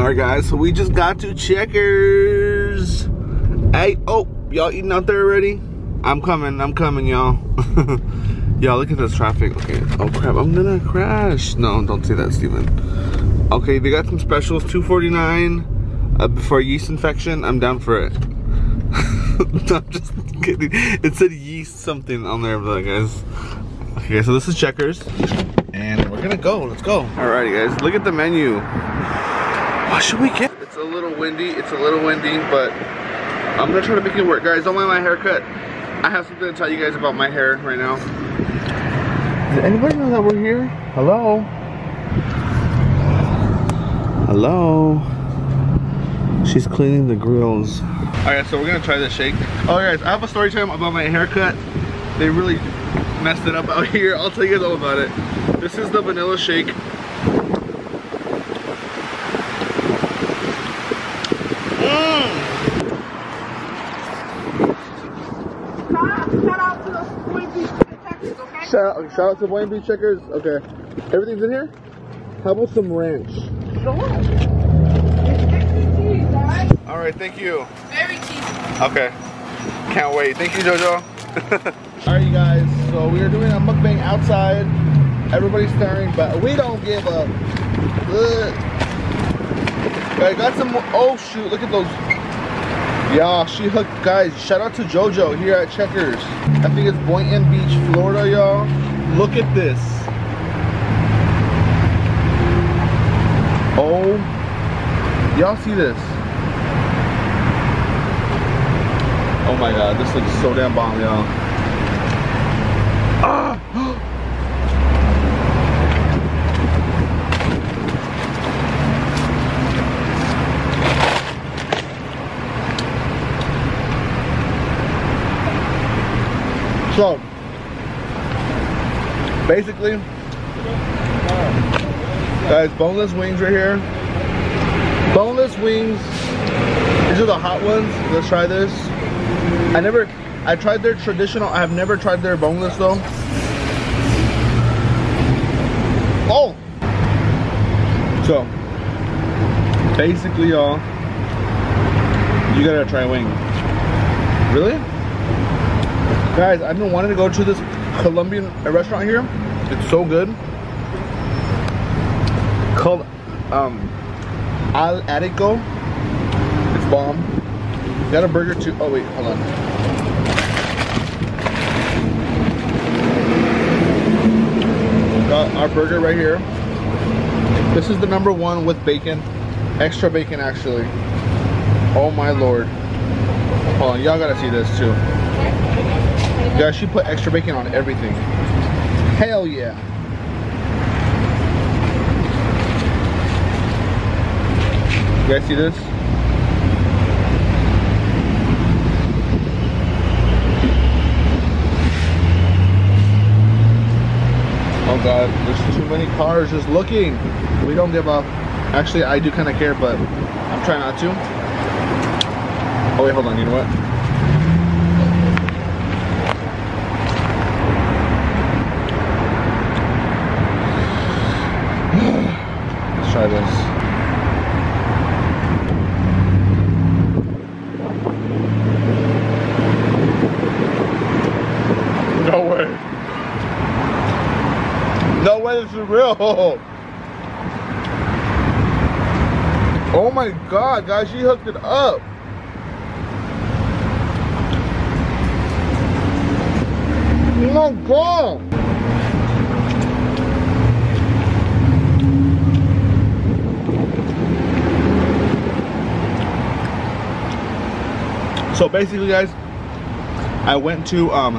All right, guys, so we just got to Checkers. Hey, oh, y'all eating out there already? I'm coming, I'm coming, y'all. y'all, look at this traffic. Okay, oh crap, I'm gonna crash. No, don't say that, Steven. Okay, they got some specials, 249 uh, for yeast infection. I'm down for it. no, I'm just kidding. It said yeast something on there, but guys. Okay, so this is Checkers. And we're gonna go, let's go. Alrighty guys, look at the menu. What should we get? It's a little windy, it's a little windy, but I'm gonna try to make it work. Guys, don't mind my haircut. I have something to tell you guys about my hair right now. Does anybody know that we're here? Hello? Hello? She's cleaning the grills. Alright, so we're gonna try this shake. Oh guys, I have a story time about my haircut. They really messed it up out here. I'll tell you guys all about it. This is the vanilla shake. Mmm. Shout out to the Boynton Beach Checkers, okay? Shout out, shout out to Wayne Beach Checkers. Okay. Everything's in here? How about some ranch? Sure. It's extra cheese, alright? Alright, thank you. Very cheesy. Okay. Can't wait. Thank you, Jojo. Alright, you guys. So we are doing a mukbang outside. Everybody's staring, but we don't give up. Ugh. I got some more. Oh, shoot. Look at those. Yeah, she hooked. Guys, shout out to Jojo here at Checkers. I think it's Boynton Beach, Florida, y'all. Look at this. Oh, y'all see this? Oh my god, this looks so damn bomb, y'all. So, basically, guys, boneless wings right here. Boneless wings. These are the hot ones. Let's try this. I never, I tried their traditional. I have never tried their boneless though. Oh! So, basically y'all, you gotta try a wing. Really? Guys, I've been wanting to go to this Colombian restaurant here. It's so good. Called um, Al Arico. It's bomb. Got a burger too. Oh wait, hold on. Got our burger right here. This is the number one with bacon. Extra bacon actually. Oh my lord. Hold on, y'all gotta see this too. Guys, she put extra bacon on everything. Hell yeah. You guys see this? Oh god, there's too many cars just looking. We don't give up. Actually, I do kind of care, but I'm trying not to. Oh wait, hold on, you know what? Try this. No way. No way this is real. Oh my god, guys, she hooked it up. Oh my god. So basically guys, I went to um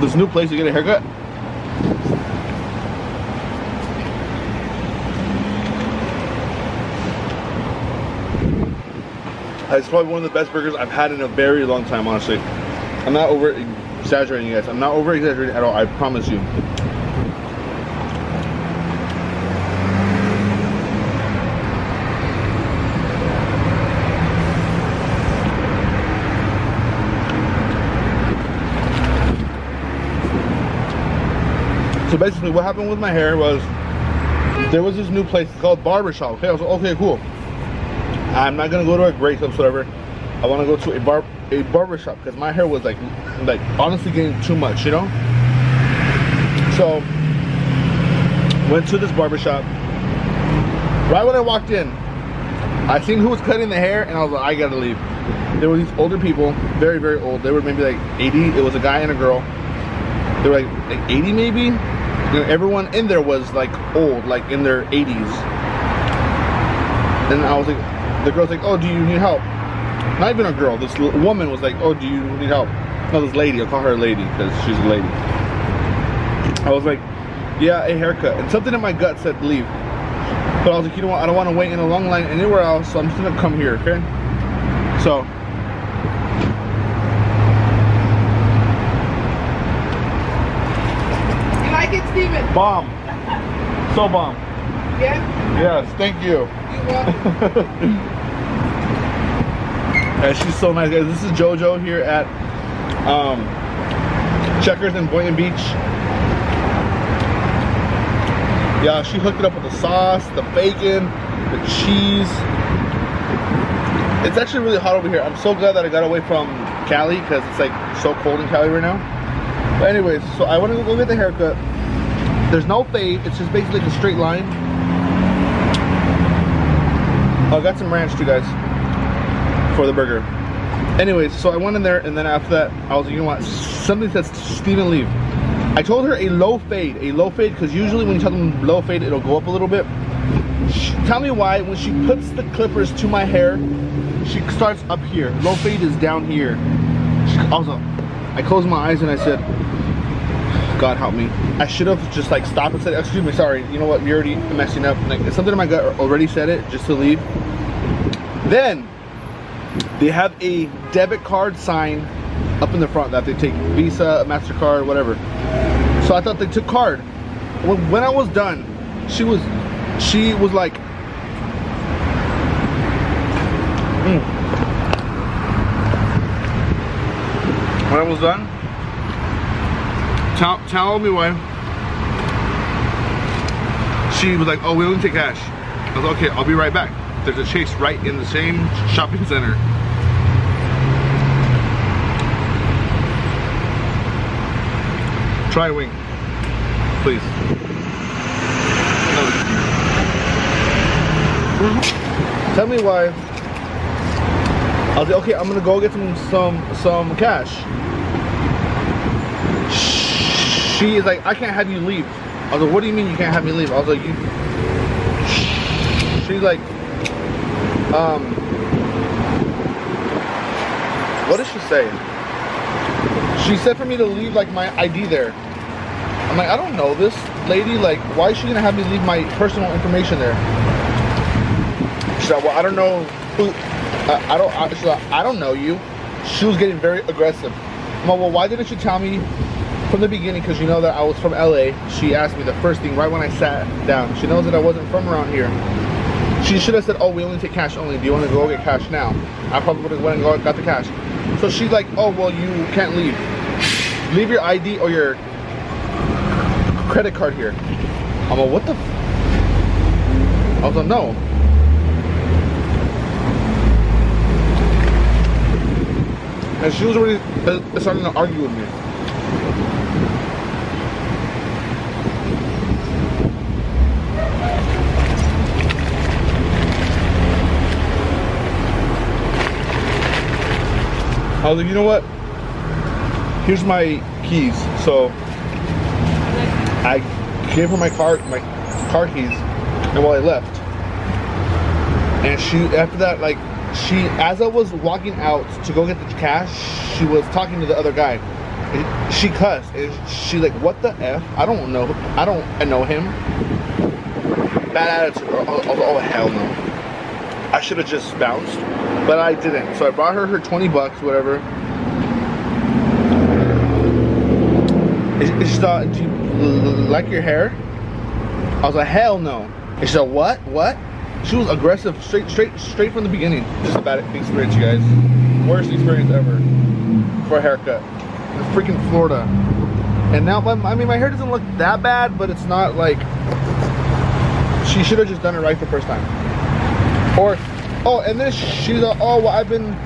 this new place to get a haircut. It's probably one of the best burgers I've had in a very long time, honestly. I'm not over exaggerating, guys. I'm not over exaggerating at all, I promise you. So basically what happened with my hair was there was this new place called Barbershop. Okay, I was like, okay, cool. I'm not gonna go to a great club, whatever. I want to go to a bar a barbershop because my hair was like like honestly getting too much, you know. So went to this barbershop. Right when I walked in, I seen who was cutting the hair, and I was like, I gotta leave. There were these older people, very very old. They were maybe like 80. It was a guy and a girl. They were like like 80 maybe. You know, everyone in there was like old, like in their 80s. And I was like, the girl's like, oh, do you need help? Not even a girl. This woman was like, oh, do you need help? No, this lady. I'll call her a lady because she's a lady. I was like, yeah, a haircut. And something in my gut said leave. But I was like, you know what? I don't want to wait in a long line anywhere else, so I'm just gonna come here, okay? So. You like it, Steven? Bomb. So bomb. Yeah? Yes, thank you. And she's so nice, guys. This is JoJo here at um, Checkers in Boynton Beach. Yeah, she hooked it up with the sauce, the bacon, the cheese. It's actually really hot over here. I'm so glad that I got away from Cali because it's like so cold in Cali right now. But anyways, so I want to go get the haircut. There's no fade. It's just basically like a straight line. Oh, I got some ranch too, guys for the burger. Anyways, so I went in there and then after that, I was like, you know what? Something says Steven leave. I told her a low fade, a low fade, because usually when you tell them low fade, it'll go up a little bit. She, tell me why, when she puts the clippers to my hair, she starts up here. Low fade is down here. She, I closed my eyes and I said, God help me. I should have just like stopped and said, excuse me, sorry, you know what, you're already messing up. Like, something in my gut already said it, just to leave. Then, they have a debit card sign up in the front that they take Visa, MasterCard, whatever. So I thought they took card. When, when I was done, she was, she was like, Mm. When I was done, tell, tell me why. She was like, oh, we only take cash. I was like, okay, I'll be right back. There's a Chase right in the same shopping center. Try wing, please. Tell me why. I was like, okay, I'm gonna go get some some some cash. She is like, I can't have you leave. I was like, what do you mean you can't have me leave? I was like, you. She's like, um, what did she say? She said for me to leave like my ID there. I'm like, I don't know this lady. Like, why is she gonna have me leave my personal information there? She's like, well, I don't know who. I don't. I, she's like, I don't know you. She was getting very aggressive. I'm like, well, why didn't you tell me from the beginning? Because you know that I was from LA. She asked me the first thing right when I sat down. She knows that I wasn't from around here. She should have said, oh, we only take cash only. Do you want to go get cash now? I probably would have went and got the cash. So she's like, oh, well, you can't leave. Leave your ID or your credit card here. I'm like, what the? F-? I was like, no. And she was already uh, starting to argue with me. I was like, you know what? Here's my keys. So I gave her my car my car keys and while I left. And she after that like she as I was walking out to go get the cash, she was talking to the other guy. She cussed and she like what the F? I don't know I don't I know him. Bad attitude. Oh, oh, oh, oh hell no. I should have just bounced, but I didn't. So I brought her her 20 bucks, whatever. And she- thought, do you like your hair? I was like, hell no. And she said, what? What? She was aggressive straight, straight, straight from the beginning. Just a bad experience, you guys. Worst experience ever for a haircut. In freaking Florida. And now, I mean, my hair doesn't look that bad, but it's not like She should have just done it right the first time. Or, oh, and then she's like, oh, well, I've been.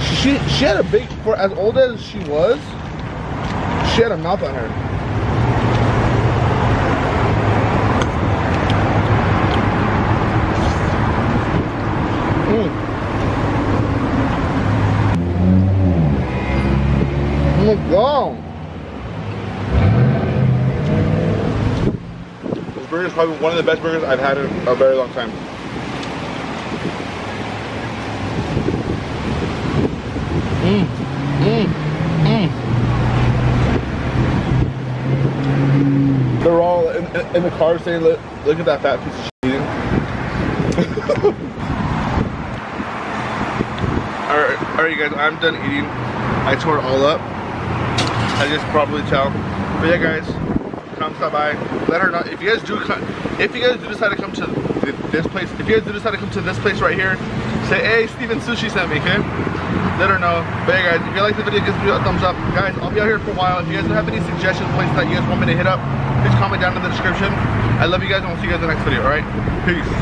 She she had a big for as old as she was. She had a mouth on her. Mm. Oh my god. This burger is probably one of the best burgers I've had in a very long time. Mmm, mmm, mmm. They're all in, in, in the car saying, look, look at that fat piece of shit. Alright, alright you guys, I'm done eating. I tore it all up. I just probably tell. But yeah guys, come stop by. Let her know if you guys do come if you guys do decide to come to this place, if you guys do decide to come to this place right here, say hey Steven Sushi sent me, okay? Let her know. But yeah guys, if you like the video, give me a thumbs up. Guys, I'll be out here for a while. If you guys have any suggestions, places that you guys want me to hit up, please comment down in the description. I love you guys and we'll see you guys in the next video, alright? Peace.